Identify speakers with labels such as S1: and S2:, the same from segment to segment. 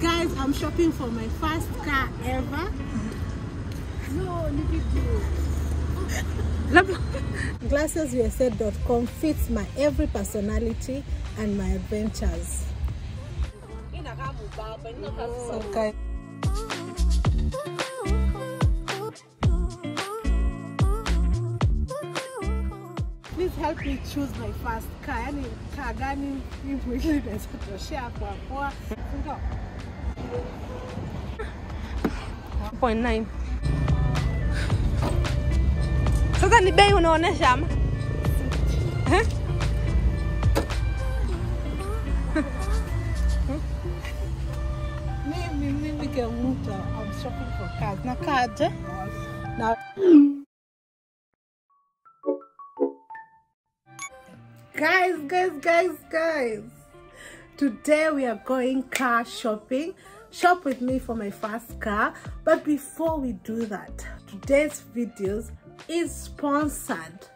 S1: Guys, I'm shopping for my first car ever. No, leave it GlassesUSA.com fits my every personality and my adventures. Okay. Please help me choose my first car. Yani car gani mimi mwenyewe naweza toshea kwa poa. Ndio.
S2: 0.9 sasa ni bei unaonesha ama Eh?
S1: I'm shopping for cars. Na Guys, guys, guys, guys. Today we are going car shopping. Shop with me for my first car. But before we do that, today's videos is sponsored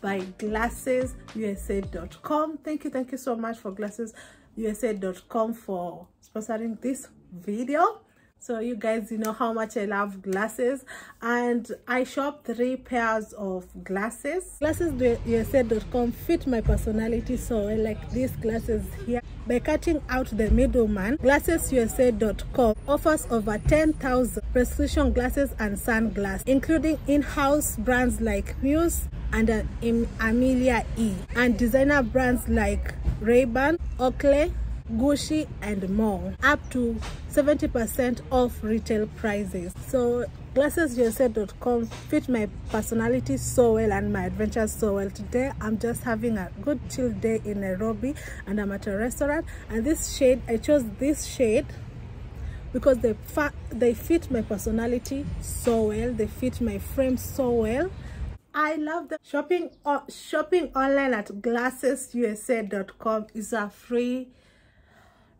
S1: by glassesusa.com. Thank you, thank you so much for glassesusa.com for sponsoring this video. So you guys, you know how much I love glasses and I shop three pairs of glasses. Glassesusa.com fit my personality so i like these glasses here. By cutting out the middleman, GlassesUSA.com offers over 10,000 prescription glasses and sunglasses, including in-house brands like Muse and uh, Amelia E, and designer brands like Ray-Ban, Oakley, Gucci and more. Up to 70% off retail prices. So glassesusa.com fit my personality so well and my adventures so well. Today i'm just having a good chill day in nairobi and i'm at a restaurant. And this shade i chose this shade because they they fit my personality so well. They fit my frame so well. I love the shopping shopping online at glassesusa.com is a free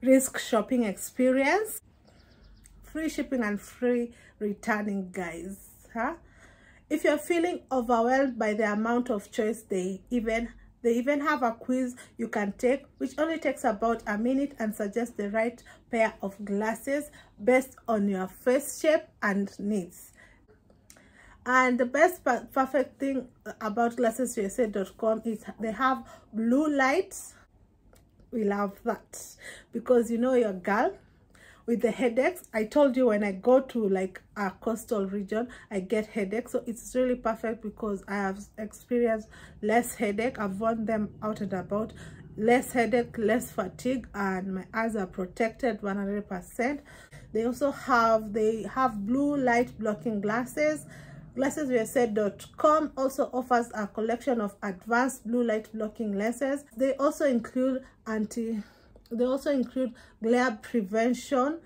S1: risk shopping experience free shipping and free returning guys huh? If you're feeling overwhelmed by the amount of choice they even they even have a quiz you can take which only takes about a minute and suggests the right pair of glasses based on your face shape and needs. And the best perfect thing about glassesusa.com is they have blue lights. We love that because you know your girl with the headaches. I told you when i go to like a coastal region i get headaches. So it's really perfect because i have experienced less headache. I've worn them out and about. Less headache less fatigue and my eyes are protected 100 percent. They also have they have blue light blocking glasses. Glassesusa.com also offers a collection of advanced blue light blocking lenses they also include anti they also include glare prevention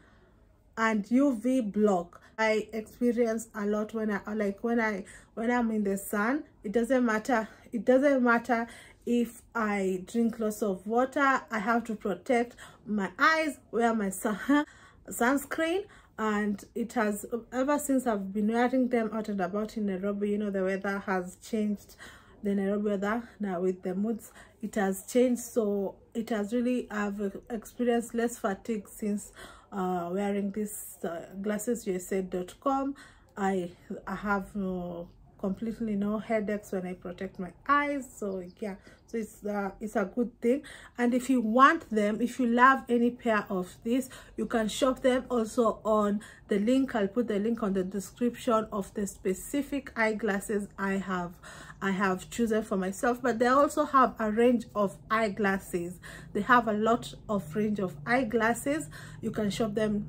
S1: and uv block. I experience a lot when i like when i when i'm in the sun. It doesn't matter it doesn't matter if i drink lots of water. I have to protect my eyes wear my sun sunscreen and it has ever since i've been wearing them out and about in nairobi you know the weather has changed the nairobi weather. Now with the moods it has changed. So it has really i've experienced less fatigue since uh wearing this uh, glassesusa.com i i have no completely no headaches when i protect my eyes. So yeah. So it's uh, it's a good thing. And if you want them if you love any pair of these you can shop them also on the link. I'll put the link on the description of the specific eyeglasses i have i have chosen for myself but they also have a range of eyeglasses. They have a lot of range of eyeglasses. You can shop them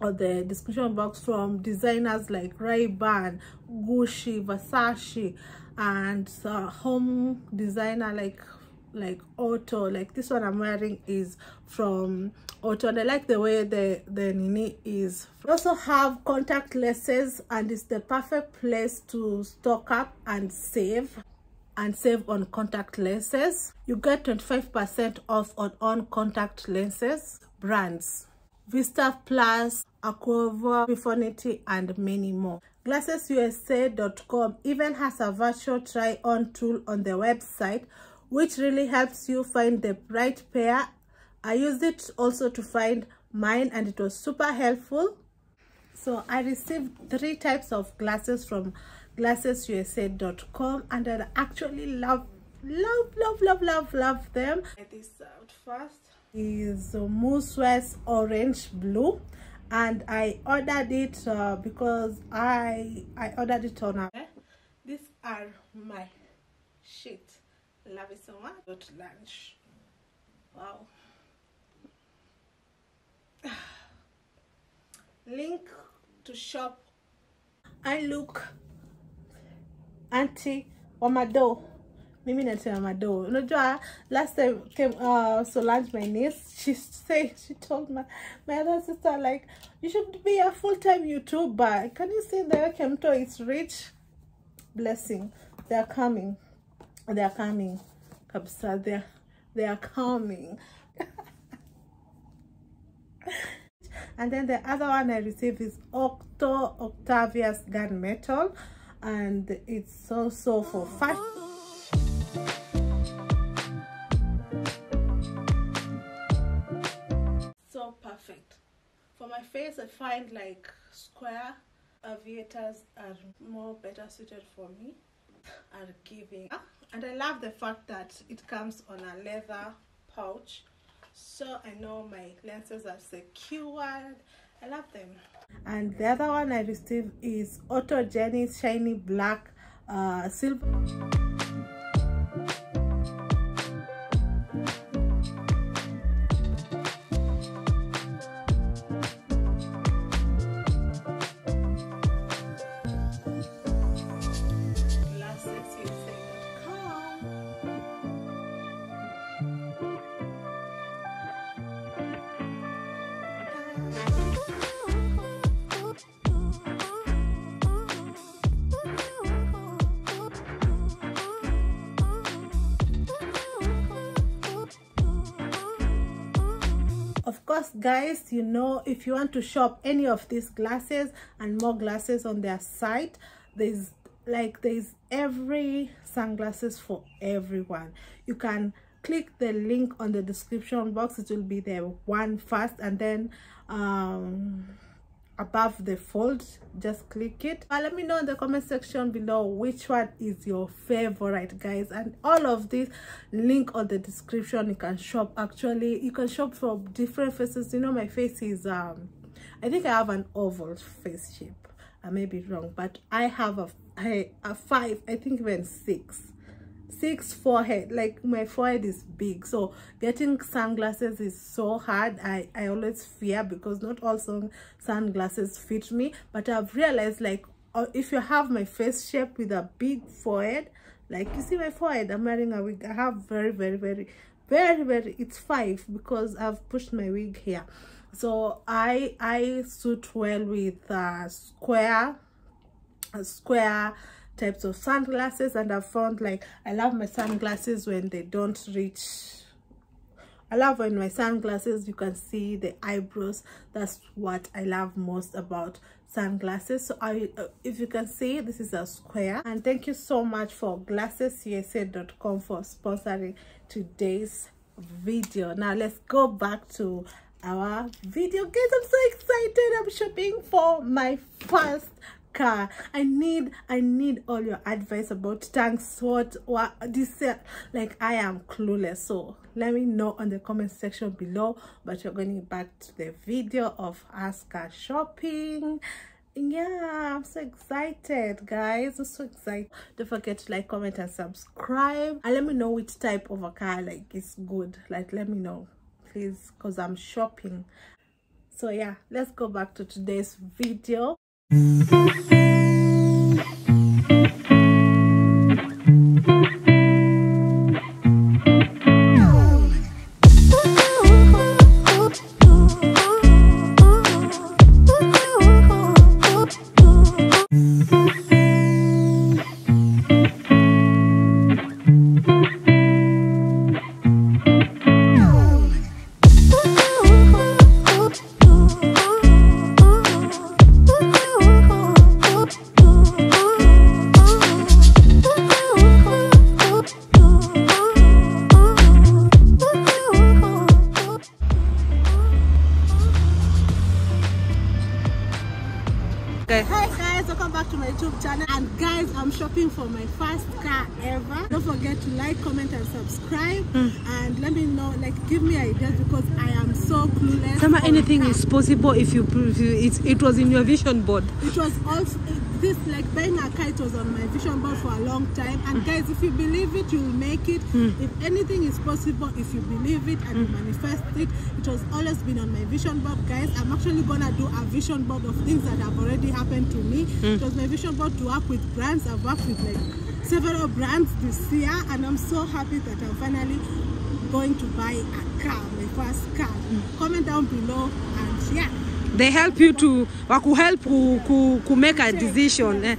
S1: or the description box from designers like Ray-Ban, Gucci, Versace, and uh, home designer like like Otto. Like this one I'm wearing is from Otto, and I like the way the the Nini is. We also have contact lenses, and it's the perfect place to stock up and save and save on contact lenses. You get 25% off on on contact lenses brands. Vista Plus, Acuvue, Biofinity, and many more. GlassesUSA.com even has a virtual try-on tool on the website, which really helps you find the right pair. I used it also to find mine and it was super helpful. So i received three types of glasses from glassesusa.com and i actually love love love love love love them. This out first. Is Muse Wes orange blue and i ordered it uh, because i i ordered it on a these are my shit love it so much. Go to lunch. Wow. Link to shop. I look auntie wamado mimi nasema mado unajua last time came uh solange my niece she said she told my my other sister like you should be a full-time youtuber. Can you see the Kemunto is rich? Blessing. They are coming they are coming. Kabisa they are, they are coming. And then the other one i received is Ottoto octavius gunmetal and it's also for five so perfect. For my face i find like square aviators are more better suited for me. Are giving and i love the fact that it comes on a leather pouch. So i know my lenses are secured. I love them. And the other one i received is Ottoto Jennings shiny black uh silver course guys you know if you want to shop any of these glasses and more glasses on their site there's like there's every sunglasses for everyone. You can click the link on the description box. It will be there one first and then um above the fold just click it. Uh, let me know in the comment section below which one is your favorite guys. And all of this link on the description. You can shop actually you can shop from different faces. You know my face is um i think i have an oval face shape. I may be wrong but i have a, a, a five i think even six six forehead like my forehead is big so getting sunglasses is so hard. I i always fear because not all sun sunglasses fit me but i've realized like uh, if you have my face shape with a big forehead like you see my forehead i'm wearing a wig i have very very very very very it's five because i've pushed my wig here. So i i suit well with uh square a square types of sunglasses and I've found like I love my sunglasses when they don't reach I love when my sunglasses you can see the eyebrows. That's what I love most about sunglasses. So I uh, if you can see this is a square. And thank you so much for glassesusa.com for sponsoring today's video. Now let's go back to our video. Guys i'm so excited. I'm shopping for my first car. I need i need all your advice about tanks. What what this uh, like i am clueless. So let me know on the comment section below. But you're going back to the video of car shopping. Yeah i'm so excited guys. I'm so excited. Don't forget to like comment and subscribe. And let me know which type of a car like is good. Like let me know please because i'm shopping. So yeah let's go back to today's video
S2: guys.
S1: Car ever. Don't forget to like, comment, and subscribe. Hmm. And let me know, like, give me ideas because I am so clueless.
S2: Sama anything is possible if you, if you it, it was in your vision board.
S1: It was also this like buying a car. It was on my vision board for a long time. And hmm. guys, if you believe it, you will make it. Hmm. If anything is possible, if you believe it and you manifest it, it has always been on my vision board, guys. I'm actually gonna do a vision board of things that have already happened to me. It was my vision board to work with brands. I've worked with like several brands this year, and I'm so happy that I'm finally going to buy a car, my first car. Comment down below, and yeah.
S2: They help you to waku help ku, ku, ku make a decision. Eh.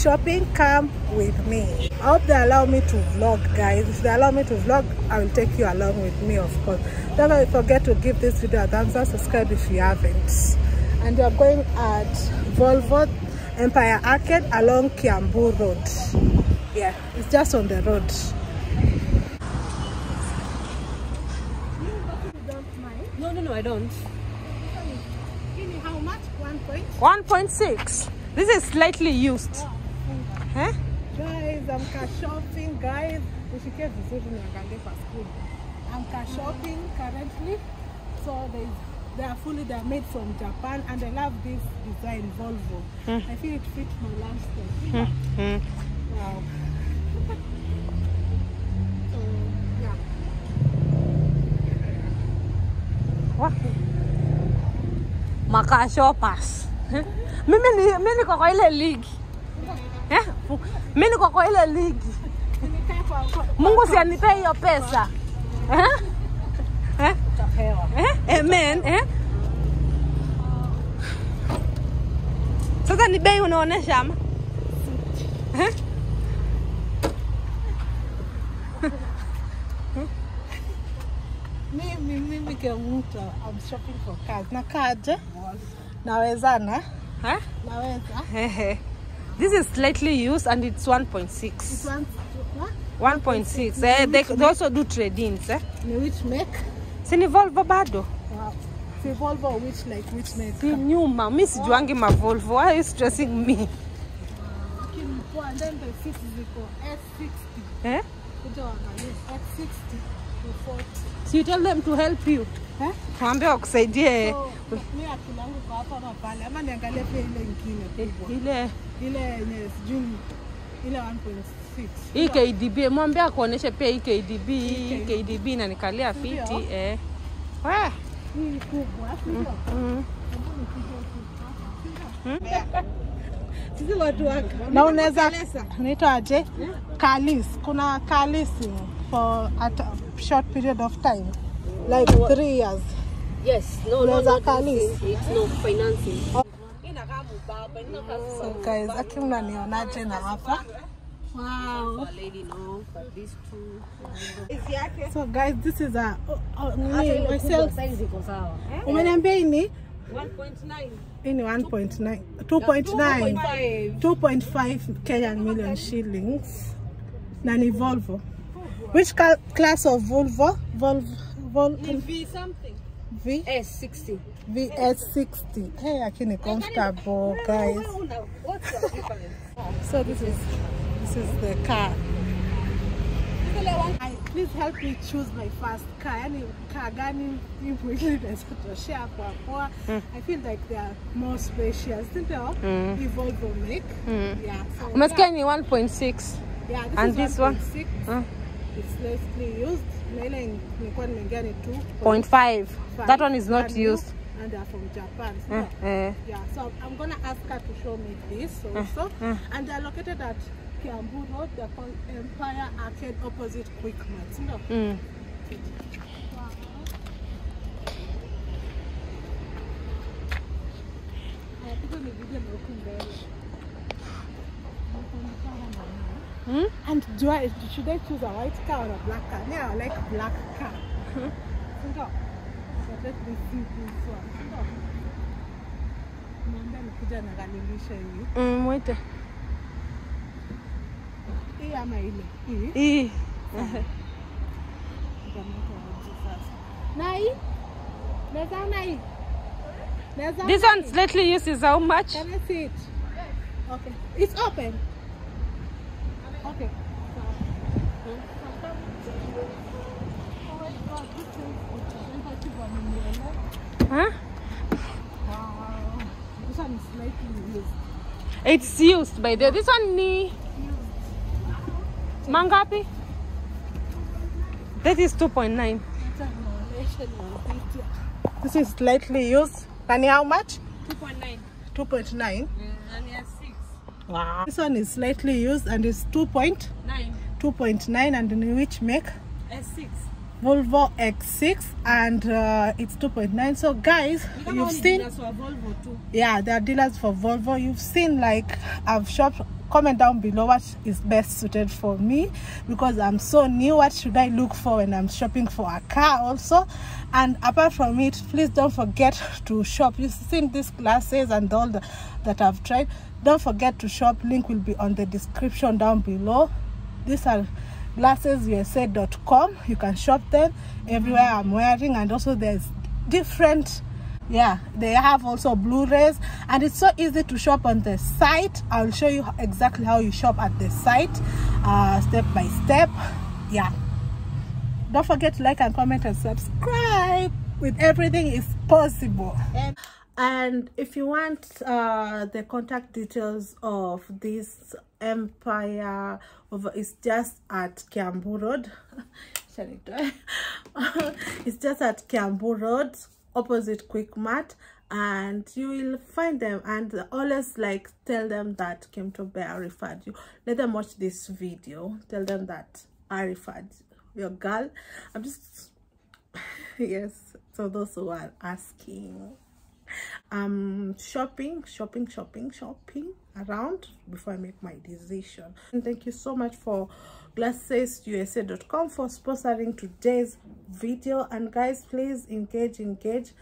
S1: Shopping come with me. I hope they allow me to vlog guys. If they allow me to vlog i will take you along with me of course. Don't forget to give this video a thumbs up subscribe if you haven't. And we are going at volvo empire arcade along kiambu road. Yeah it's just on the road.
S2: No, no, no, I don't.
S1: how much one point
S2: 1.6. This is slightly used. Eh?
S1: guys i'm car shopping guys nishike vizuri niangalie kwa screen i'm car shopping currently. So they they are fully they're made from japan and i love this design volvo. I feel it fits my lifestyle
S2: Mm.
S1: wow. So yeah.
S2: Wa- Maka shoppers. Mimi ni mimi niko kwa ile league. Eh? Mimi niko kwa ile
S1: kwa-
S2: Mungu si hiyo pesa. Eh? Eh? Eh? Amen. Eh? Sasa ni bei unaonesha ama? Eh?
S1: mimi mimi i'm shopping for cars nawezana
S2: Eh?
S1: naweza.
S2: This is slightly used and it's 1.6.
S1: it wants what
S2: 1.6. Eh, they, they also do trade-ins. Eh?
S1: ni which make
S2: Si ni Volvo bado?
S1: Wow. Si Volvo which like which make?
S2: Si nyuma. Mi sijuangi ma Volvo. Why are you stressing me?
S1: And then the seats ziko S60.
S2: Eh?
S1: Kuja waangalie S60 to 40.
S2: So you tell them to help you.
S1: Eh?
S2: wa wakusaidie
S1: So, mi akili yangu kwa hapa ama pale ama niangalie pia ile nyingine kubwa.
S2: ile
S1: Ile yenye sijui ile 1.6.
S2: hii KDB. Mwambie akuoneshe pia hii KDB. Hii KDB inanikalia fiti. Eh. We.
S1: Hii kubwa.
S2: Mm.
S1: Sisi watu waka. na unaweza naitwa aje? Kalis. Kuna kalisi for a short period of time. Like three years.
S2: Yes. No,
S1: no, no,
S2: It's no financing.
S1: So guys, aki mnanionaje na hapa? Wow.
S2: No, two.
S1: So guys, this is a oh, oh, me, myself.
S2: ziko sawa.
S1: Umeniambia point nine.
S2: 1.9.
S1: point nine. 1.9 2.9 2.5 Kenyan million shillings na ni Volvo. Which class of Volvo? Volvo Volvo
S2: V something.
S1: V
S2: S60.
S1: VS60. Hey, akini comfortable guys.
S2: What's the difference?
S1: So this is this is the car. I, please help me choose my first car. Yani car gani hivi ili naweza toshea kwa poa. I feel like they are more spacious. Ndio?
S2: Mm.
S1: Hii Volvo make.
S2: Mm.
S1: Yeah. So
S2: ni 1.6.
S1: yeah, this
S2: and
S1: is
S2: this one?
S1: 1.6.
S2: Uh,
S1: It's slightly used. Na nilikuwa nimeingia ni 2.
S2: 0.5. That one is not used.
S1: And they're from Japan. So,
S2: eh.
S1: Yeah, so I'm gonna ask her to show me this also.
S2: uh.
S1: And they're located at Kiambu Road, they're called Empire Arcade opposite Quickmart. No.
S2: Mm. Hmm?
S1: And do I should I choose a white car or a black car? Yeah, I like black car. No. But let me see this one. Mwambie alikuja na kanilisha hii.
S2: Mm, mwite.
S1: Hii ama ile? Hii.
S2: Hii.
S1: Nitamweka aje sasa. Na hii? Naweza ona hii?
S2: This one slightly used is how much?
S1: Can I see it? Okay. It's open. Okay. My God, this is tentative one.
S2: Huh?
S1: Wow. This one is slightly used.
S2: It's used by the this one ni mangapi? That is 2.9.
S1: This is slightly used. And how much?
S2: 2.9.
S1: 2.9.
S2: Mm, and he has 6.
S1: Wow. This one is slightly used and it's 2.9
S2: 2.9
S1: and in which make?
S2: S6.
S1: Volvo X6 and uh, it's 2.9. So guys, you've seen
S2: Volvo too.
S1: yeah there are dealers for volvo you've seen like i've shopped comment down below what is best suited for me because i'm so new what should i look for when i'm shopping for a car also and apart from it please don't forget to shop you've seen these glasses and all the, that i've tried don't forget to shop link will be on the description down below. These are glassesusa.com you can shop them everywhere i'm wearing and also there's different yeah they have also blu-rays. And it's so easy to shop on the site. I'll show you exactly how you shop at the site uh, step by step yeah. Don't forget to like and comment and subscribe. With everything is possible. And, and if you want uh, the contact details of this empire of it's just at Kiambu Road. It's just at Kiambu Road opposite Quickmart and you will find them and always like tell them that Kemunto Bear referred you. Let them watch this video. Tell them that I referred your girl. I'm just yes. So those who are asking um shopping shopping shopping shopping around before i make my decision. And thank you so much for glassesusa.com for sponsoring today's video. And guys please engage engage.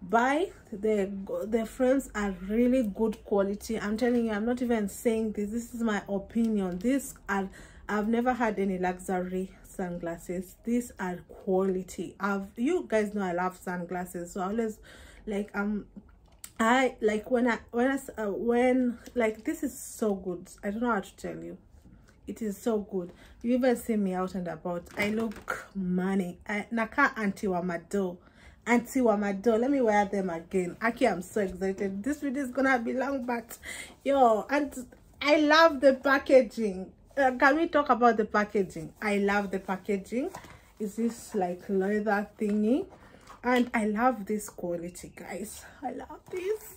S1: Buy. The the frames are really good quality. I'm telling you i'm not even saying this. This is my opinion. These are i've never had any luxury sunglasses. These are quality. I've you guys know i love sunglasses so i always like um i like when i when i uh, when like this is so good. I don't know how to tell you. It is so good. You even see me out and about. I look money I, naka auntie wamado auntie wamado let me wear them again. Aki i'm so excited. This video is gonna be long but yo and i love the packaging. Uh, can we talk about the packaging? I love the packaging. Is this like leather thingy and i love this quality guys. I love this.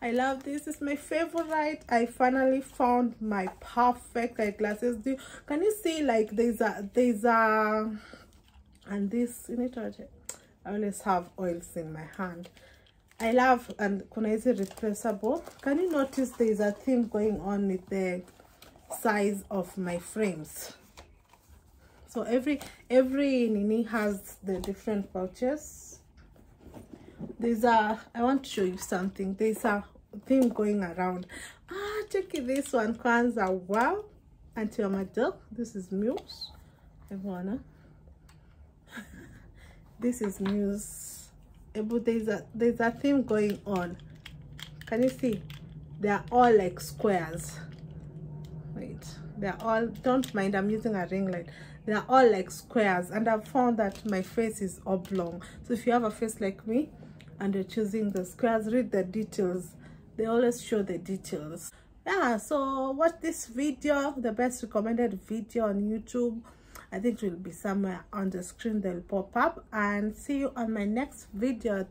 S1: I love this. It's my favorite. I finally found my perfect eyeglasses do can you see like there's a there's a and this you need to i always have oils in my hand. I love and can kuna hizi replaceable can you notice there's a thing going on with the size of my frames? So every every nini has the different pouches there's a i want to show you something. There's a thing going around. Ah check it, this one kwanza wow. Until my dog this is muse. Everyone this is muse. But there's a there's a theme going on. Can you see? They're all like squares. Wait. They're all don't mind i'm using a ring light. They're all like squares and i've found that my face is oblong. So if you have a face like me and you're choosing the squares read the details. They always show the details. Yeah so watch this video the best recommended video on youtube. I think it will be somewhere on the screen they'll pop up. And see you on my next video